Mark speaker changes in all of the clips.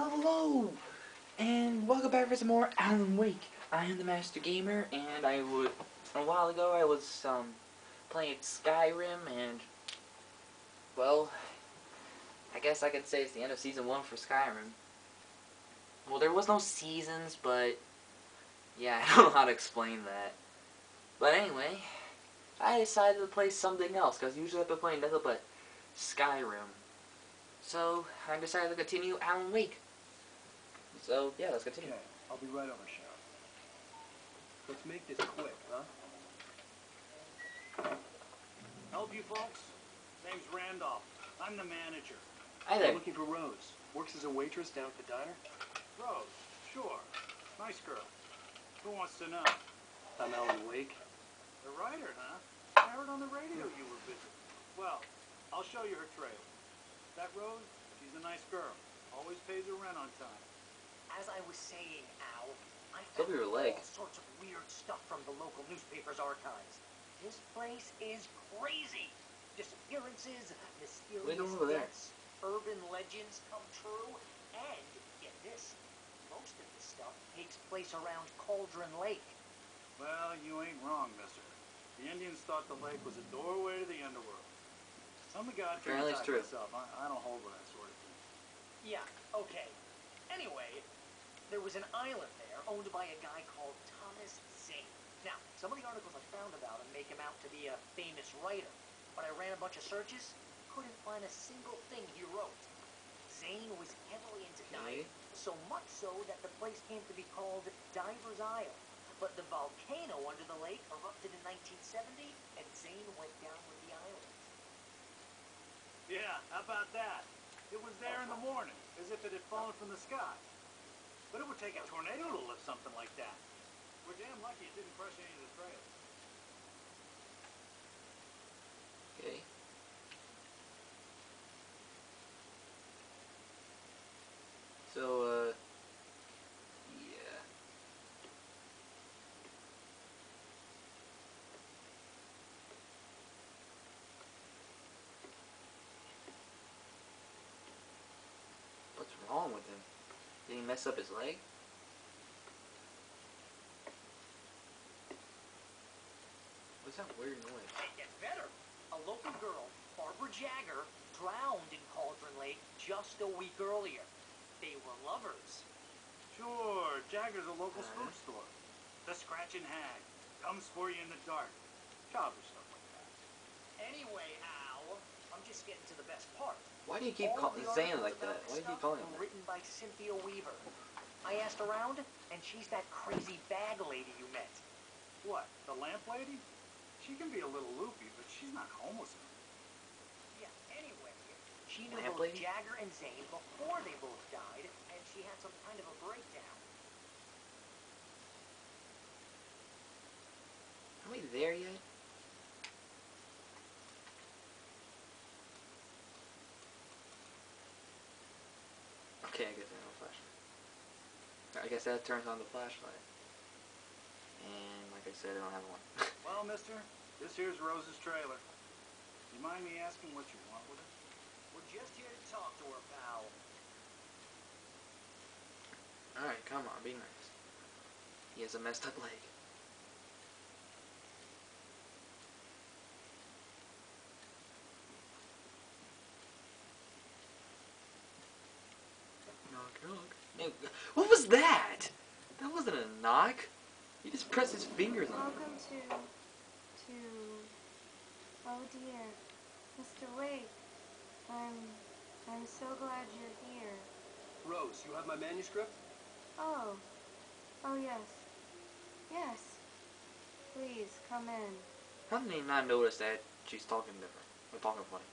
Speaker 1: Hello, and welcome back for some more Alan Wake. I am the Master Gamer, and I would a while ago I was um playing Skyrim, and well, I guess I could say it's the end of season one for Skyrim. Well, there was no seasons, but yeah, I don't know how to explain that. But anyway, I decided to play something else because usually I've been playing nothing but Skyrim. So I decided to continue Alan Wake. So yeah, let's continue.
Speaker 2: Okay, I'll be right over, Sheriff. Let's make this quick, huh?
Speaker 3: Help you folks? Name's Randolph. I'm the manager.
Speaker 1: Hi there.
Speaker 2: I'm looking for Rose. Works as a waitress down at the diner.
Speaker 3: Rose, sure. Nice girl. Who wants to know?
Speaker 2: I'm Alan Wake.
Speaker 3: The writer, huh? I heard on the radio you were busy. Well, I'll show you her trail. That Rose, she's a nice girl. Always pays her rent on time.
Speaker 4: As I was saying, Al, I
Speaker 1: Look
Speaker 4: found
Speaker 1: your leg.
Speaker 4: all sorts of weird stuff from the local newspaper's archives. This place is crazy. Disappearances, mysterious
Speaker 1: What are you doing over there?
Speaker 4: deaths, urban legends come true, and get this, most of the stuff takes place around Cauldron Lake.
Speaker 3: Well, you ain't wrong, mister. The Indians thought the lake was a doorway to the underworld. I'm a god
Speaker 1: Apparently it's true.
Speaker 3: myself. I, I don't hold with that sort of thing.
Speaker 4: Yeah, okay. Anyway, there was an island there owned by a guy called Thomas Zane. Now, some of the articles I found about him make him out to be a famous writer, but I ran a bunch of searches, couldn't find a single thing he wrote. Zane was heavily into
Speaker 1: Okay.
Speaker 4: diving, so much so that the place came to be called Diver's Isle. But the volcano under the lake erupted in 1970, and Zane went down with the island.
Speaker 3: Yeah, how about that? It was there in the morning, as if it had fallen from the sky. But it would take a tornado to lift something like that. We're damn lucky it didn't crush any of the trails.
Speaker 1: Okay. So uh, yeah. What's wrong with him? Did he mess up his leg? What's that weird noise?
Speaker 4: It gets better. A local girl, Barbara Jagger, drowned in Cauldron Lake just a week earlier. They were lovers.
Speaker 3: Sure, Jagger's a local
Speaker 1: Uh-huh.
Speaker 3: spook store. The Scratching Hag. Comes for you in the dark. Childish stuff like that.
Speaker 4: Anyway, Al, I'm just getting to the best part.
Speaker 1: Why do you keep call- saying like that? Why do you keep
Speaker 4: stuff
Speaker 1: calling
Speaker 4: were? Written by Cynthia Weaver. I asked around, and she's that crazy bag lady you met.
Speaker 3: What, the lamp lady? She can be a little loopy, but she's not homeless.
Speaker 4: Yeah, anyway, she knew
Speaker 1: Lamp
Speaker 4: both
Speaker 1: lady?
Speaker 4: Jagger and Zane before they both died, and she had some kind of a breakdown.
Speaker 1: Are we there yet? I guess I have a flashlight. I guess that turns on the flashlight. And like I said, I don't have one.
Speaker 3: Well, mister, this here's Rose's trailer. You mind me asking what you want with it?
Speaker 4: We're just here to talk to her, pal.
Speaker 1: Alright, come on, be nice. He has a messed up leg. Knock, knock. No, what was that? That wasn't a knock. He just pressed his fingers on it.
Speaker 5: Welcome to, to, oh dear, Mr. Wake. I'm, I'm so glad you're here.
Speaker 2: Rose, you have my manuscript?
Speaker 5: Oh, oh yes, yes. Please come in.
Speaker 1: How did he not notice that she's talking different? Or talking funny?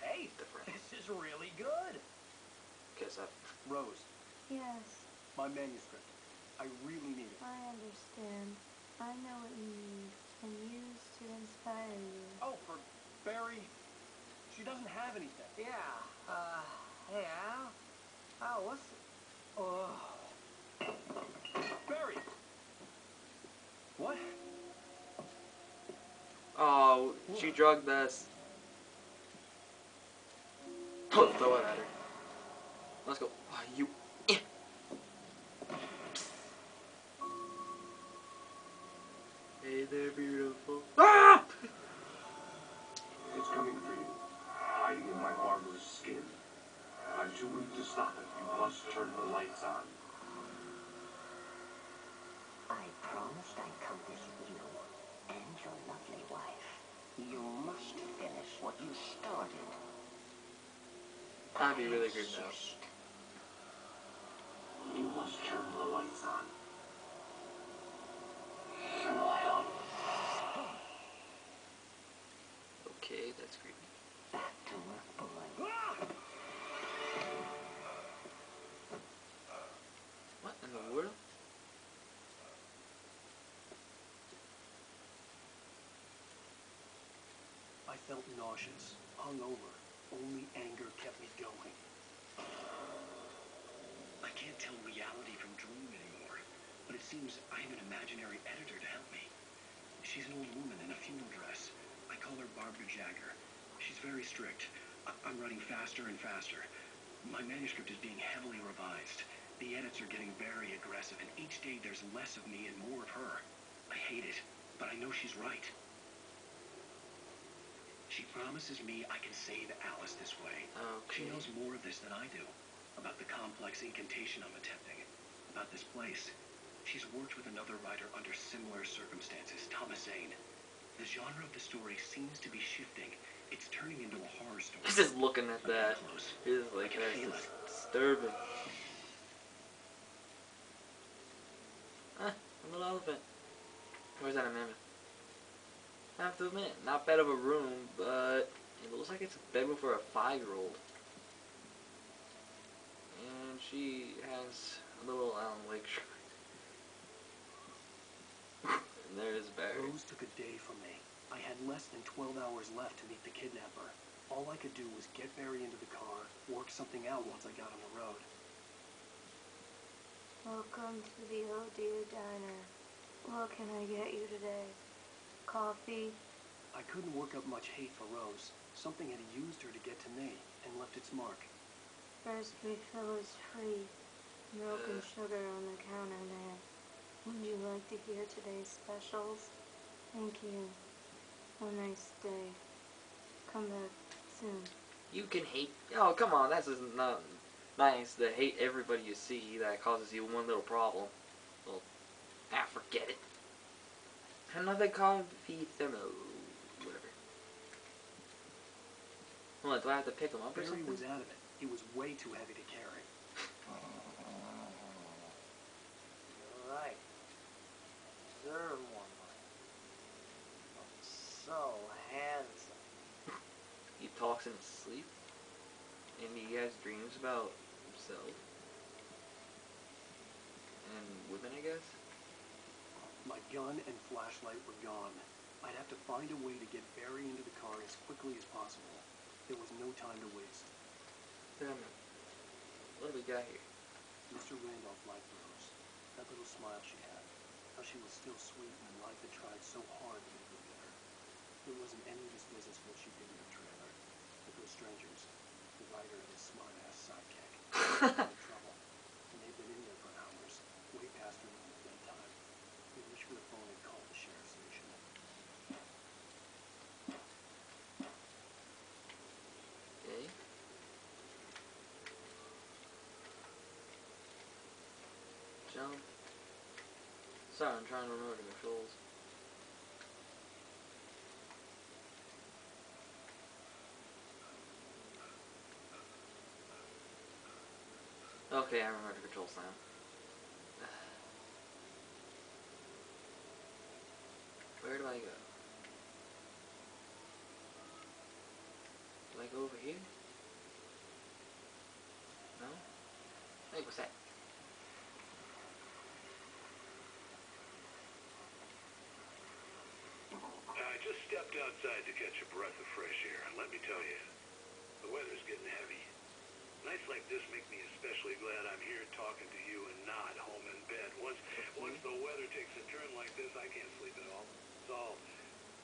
Speaker 4: Hey,
Speaker 1: Different.
Speaker 4: this is really good.
Speaker 1: Guess that.
Speaker 2: Rose,
Speaker 5: Yes,
Speaker 2: my manuscript. I really need it.
Speaker 5: I understand. I know what you need and use to inspire you.
Speaker 2: Oh, for Barry, she doesn't have anything.
Speaker 4: Yeah, uh, yeah. Oh, Al, what's, oh,
Speaker 2: Barry! What?
Speaker 1: Oh, she drugged this. Throw it at her.
Speaker 2: Lights on.
Speaker 6: I promised I'd come visit you and your lovely wife. You must finish what you started.
Speaker 1: That'd be really good now.
Speaker 2: You must turn the lights on. Turn the light on.
Speaker 1: Okay, that's creepy.
Speaker 6: Back to work, boy.
Speaker 1: What in the world?
Speaker 2: I felt nauseous, hungover. Only anger kept me going.
Speaker 7: I can't tell reality from dream anymore, but it seems I have an imaginary editor to help me. She's an old woman in a funeral dress. I call her Barbara Jagger. She's very strict. I- I'm writing faster and faster. My manuscript is being heavily revised. The edits are getting very aggressive, and each day there's less of me and more of her. I hate it, but I know she's right. She promises me I can save Alice this way. She knows more of this than I do. About the complex incantation I'm attempting. About this place. She's worked with another writer under similar circumstances, Thomas Zane. The genre of the story seems to be shifting. It's turning into a horror story.
Speaker 1: He's just looking at that.
Speaker 7: close.
Speaker 1: It's like that's
Speaker 7: feel
Speaker 1: just
Speaker 7: it.
Speaker 1: disturbing. Ah, a little elephant. Where's that a mammoth? I have to admit, not bad of a room, but it looks like it's a bedroom for a five-year-old. And she has a little um, Alan Wake shrine. and there's Barry.
Speaker 2: Rose took a day from me. I had less than 12 hours left to meet the kidnapper. All I could do was get Barry into the car, work something out once I got on the road.
Speaker 5: Welcome to the Oh Deer Diner. What can I get you today? Coffee?
Speaker 2: I couldn't work up much hate for Rose. Something had used her to get to me and left its mark.
Speaker 5: First refill is free. Milk and
Speaker 1: Uh.
Speaker 5: sugar on the counter there. Would you like to hear today's specials? Thank you. Have a nice day. Come back soon.
Speaker 1: You can hate. Oh, come on. That's just not nice to hate everybody you see that causes you one little problem. Well, ah, forget it. Another coffee thermo. Whatever. Hold on, do I have to pick him up or
Speaker 2: Barry
Speaker 1: something?
Speaker 2: was out of it. It was way too heavy to carry.
Speaker 4: Right. Third one. So handsome.
Speaker 1: He talks in his sleep. And he has dreams about himself. And women, I guess.
Speaker 2: Gun and flashlight were gone. I'd have to find a way to get Barry into the car as quickly as possible. There was no time to waste.
Speaker 1: Damn it. What do we got here?
Speaker 2: Mr. Randolph liked Rose. That little smile she had. How she was still sweet and life had tried so hard to make her bitter. It wasn't any of his business what she did in her trailer. But those strangers, the writer and his smart-ass sidekick, were in trouble. And they'd been in there for hours, way past her normal bedtime. He reached for the phone and called the sheriff's station.
Speaker 1: Okay. Jump. Sorry, I'm trying to remember the controls. Okay, I remember the controls now. Where do I go? Do I go over here?
Speaker 8: outside to catch a breath of fresh air, and let me tell you, the weather's getting heavy. Nights like this make me especially glad I'm here talking to you and not home in bed. Once, once the weather takes a turn like this, I can't sleep at all. It's all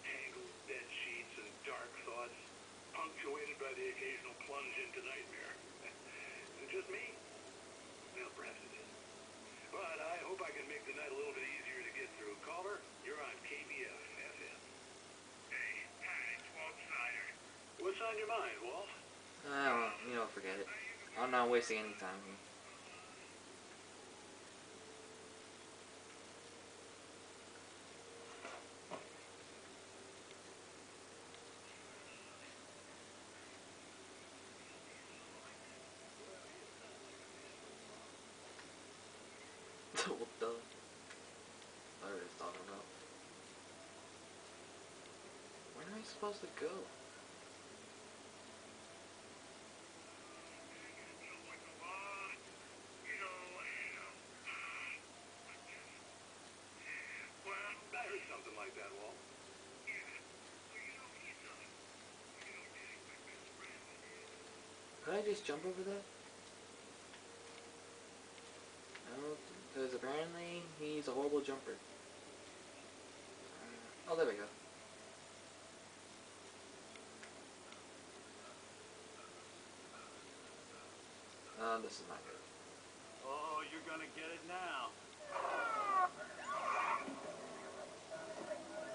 Speaker 8: tangled bed sheets and dark thoughts, punctuated by the occasional plunge into nightmare. is it just me? Well, perhaps it is. But I hope I can make your mind, Walt?
Speaker 1: Ah, well, you know, forget it. I'm not wasting any time here. what the? Are they talking about? Where am I supposed to go?
Speaker 8: Well, I heard something like that, Walt.
Speaker 1: Could I jump over that? No, because apparently he's a horrible jumper. Uh, oh, there we go. Um, this is not good.
Speaker 3: Oh, you're gonna get it now.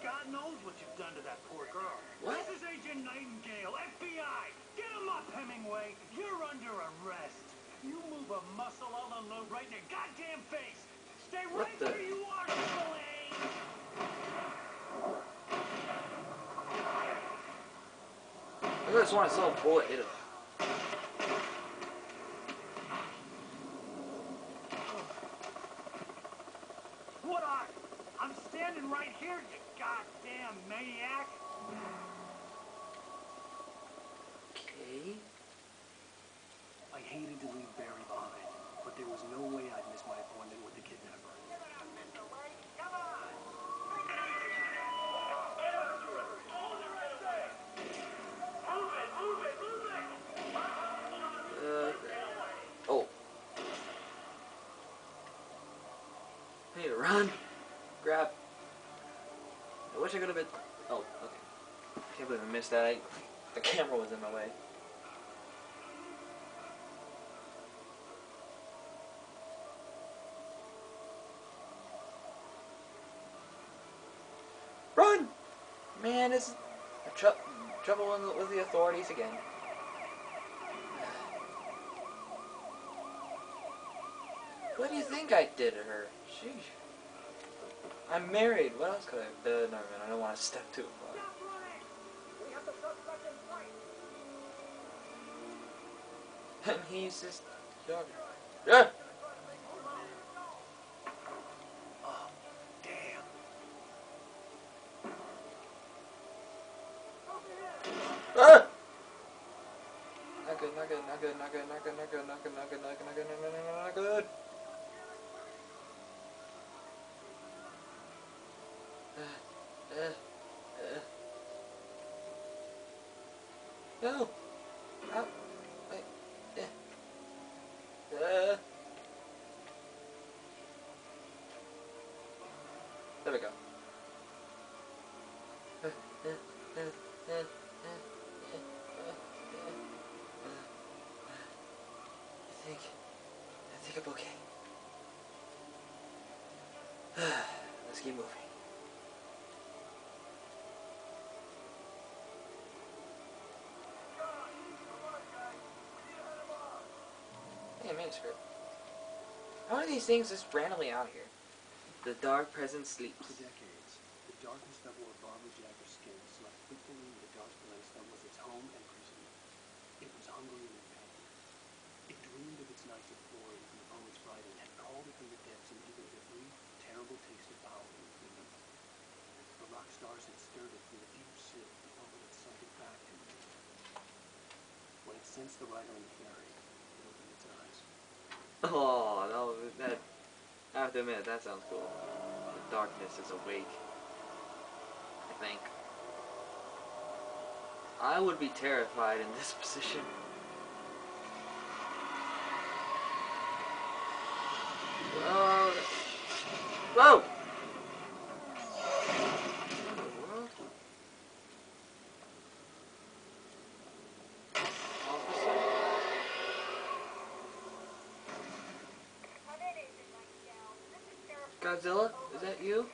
Speaker 3: God knows what you've done to that poor girl. Hemingway. You're under arrest. You move a muscle, I'll unload right in your goddamn face. Stay
Speaker 1: What
Speaker 3: right
Speaker 1: the-
Speaker 3: where you are, A.
Speaker 1: I just want to saw a bullet hit him.
Speaker 3: What are? I'm standing right here, you goddamn maniac.
Speaker 1: Okay.
Speaker 2: I hated to leave Barry behind, but there was no way I'd miss my appointment with the kidnapper.
Speaker 1: Uh, oh. To run. Grab. I wish I could have been. Oh, okay. I Can't believe I missed that. I, the camera was in my way. Run! Man, this is tr- trouble with the- authorities again. What do you think I did to her? Sheesh. I'm married. What else could I have done? No, man, I don't want to step too far. And he's just. Yeah.
Speaker 2: Oh, damn.
Speaker 1: Ah! Not good, not good, not good, not good, not good, not good, not good, not good, not good, not good, not good, not good. No. There we go. Okay. Ah, let's keep moving. Hey, manuscript. How are these things just randomly out here? The dark presence sleeps.
Speaker 2: For decades, the darkness that wore Barbara Jagger's skin slept fitfully in the dark place that was its home and prison. It was hungry and in pain. It dreamed of its nights of the poet's had called it from the depths and given it a brief, terrible taste of power and freedom. The rock stars had stirred it from the deep sill before it had sunk it back to it. When it sensed the rider on the it opened its eyes.
Speaker 1: Oh, that, was, that. I have to admit, that sounds cool. The darkness is awake. I think. I would be terrified in this position. Whoa! Godzilla, is that you?